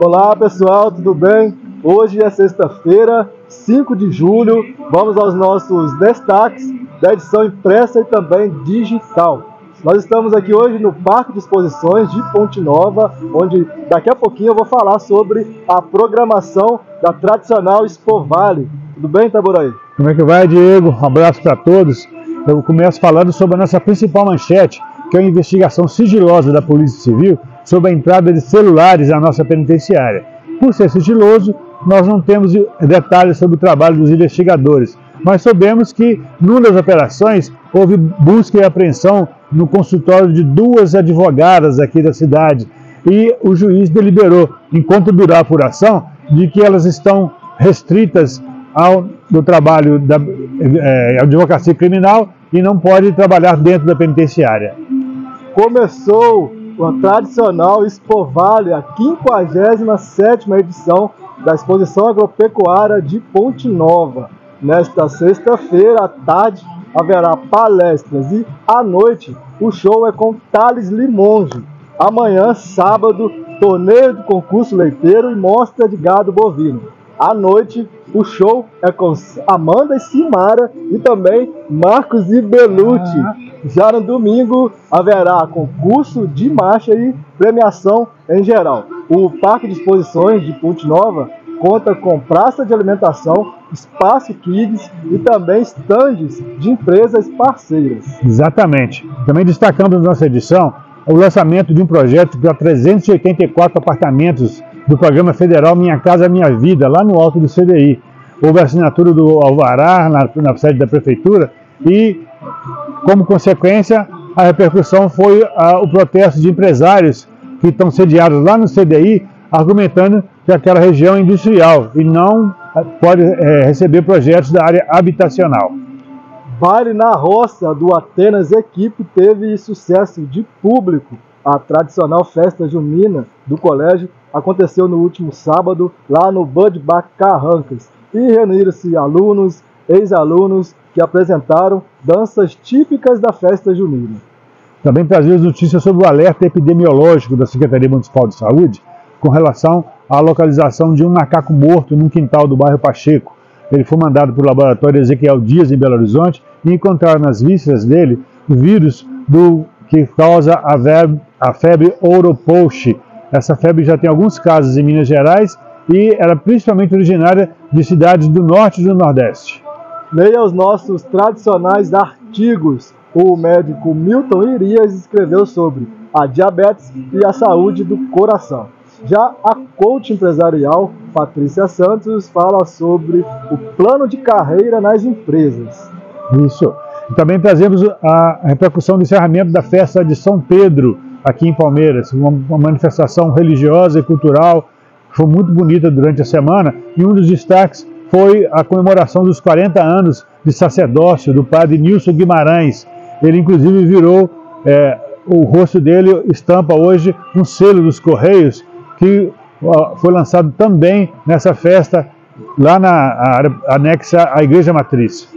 Olá pessoal, tudo bem? Hoje é sexta-feira, 5 de julho. Vamos aos nossos destaques da edição impressa e também digital. Nós estamos aqui hoje no Parque de Exposições de Ponte Nova, onde daqui a pouquinho eu vou falar sobre a programação da tradicional Expo Vale. Tudo bem, Taboraí? Como é que vai, Diego? Um abraço para todos. Eu começo falando sobre a nossa principal manchete, que é a investigação sigilosa da Polícia Civil sobre a entrada de celulares na nossa penitenciária. Por ser sigiloso, nós não temos detalhes sobre o trabalho dos investigadores, mas soubemos que, numa das operações, houve busca e apreensão no consultório de duas advogadas aqui da cidade e o juiz deliberou, enquanto durar a apuração, de que elas estão restritas ao do trabalho da é, advocacia criminal e não pode trabalhar dentro da penitenciária. Começou a tradicional Expo Vale, a 57ª edição da Exposição Agropecuária de Ponte Nova. Nesta sexta-feira à tarde haverá palestras e à noite o show é com Thales Limonge. Amanhã, sábado, torneio de concurso leiteiro e mostra de gado bovino. À noite, o show é com Amanda e Simara e também Marcos e Belucci. Já no domingo haverá concurso de marcha e premiação em geral. O Parque de Exposições de Ponte Nova conta com praça de alimentação, espaço kids e também estandes de empresas parceiras. Exatamente. Também destacamos na nossa edição o lançamento de um projeto para 384 apartamentos do programa federal Minha Casa Minha Vida, lá no alto do CDI. Houve a assinatura do Alvará na, na sede da prefeitura e, como consequência, a repercussão foi a, o protesto de empresários que estão sediados lá no CDI, argumentando que aquela região é industrial e não pode é, receber projetos da área habitacional. Baile na roça do Atenas Equipe teve sucesso de público. A tradicional festa junina do colégio aconteceu no último sábado lá no Bud Bar Carrancas e reuniram-se alunos, ex-alunos que apresentaram danças típicas da festa junina. Também trazemos notícias sobre o alerta epidemiológico da Secretaria Municipal de Saúde com relação à localização de um macaco morto num quintal do bairro Pacheco. Ele foi mandado para o laboratório Ezequiel Dias em Belo Horizonte e encontraram nas vísceras dele o vírus do que causa a, febre, a febre Oropouche, essa febre já tem alguns casos em Minas Gerais e era principalmente originária de cidades do norte e do nordeste. Leia os nossos tradicionais artigos. O médico Milton Irias escreveu sobre a diabetes e a saúde do coração. Já a coach empresarial Patrícia Santos fala sobre o plano de carreira nas empresas. Isso. Também trazemos a repercussão do encerramento da festa de São Pedro, aqui em Palmeiras, uma manifestação religiosa e cultural que foi muito bonita durante a semana, e um dos destaques foi a comemoração dos 40 anos de sacerdócio do padre Nilson Guimarães. Ele, inclusive, virou, é, o rosto dele estampa hoje um selo dos Correios, que foi lançado também nessa festa lá na área anexa à Igreja Matriz.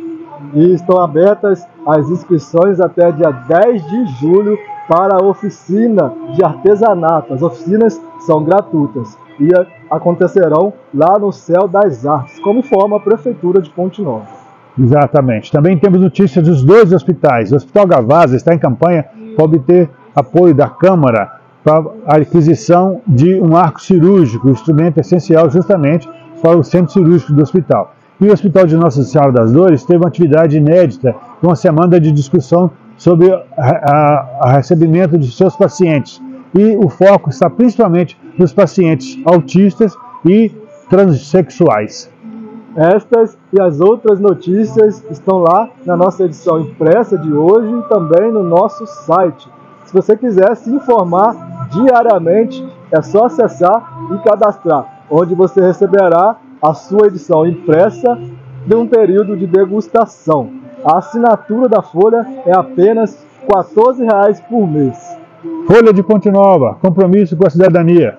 E estão abertas as inscrições até dia 10 de julho para a oficina de artesanato. As oficinas são gratuitas e acontecerão lá no Céu das Artes, como informa a Prefeitura de Ponte Nova. Exatamente. Também temos notícias dos dois hospitais. O Hospital Gavazza está em campanha para obter apoio da Câmara para a aquisição de um arco cirúrgico, instrumento essencial justamente para o centro cirúrgico do hospital. E o Hospital de Nossa Senhora das Dores teve uma atividade inédita, uma semana de discussão sobre o recebimento de seus pacientes. E o foco está principalmente nos pacientes autistas e transexuais. Estas e as outras notícias estão lá na nossa edição impressa de hoje e também no nosso site. Se você quiser se informar diariamente, é só acessar e cadastrar, onde você receberá a sua edição impressa de um período de degustação. A assinatura da folha é apenas R$ 14,00 por mês. Folha de Ponte Nova, compromisso com a cidadania.